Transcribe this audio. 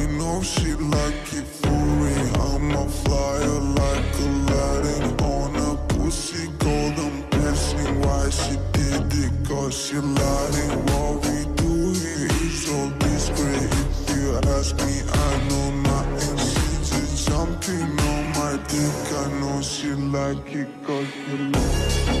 I know she like it for me. I'm a flyer like Aladdin on a pussy golden piercing. Why she did it? Cause she lying. What we do here is so discreet. If you ask me, I know nothing. She's just jumping on my dick. I know she like it cause she like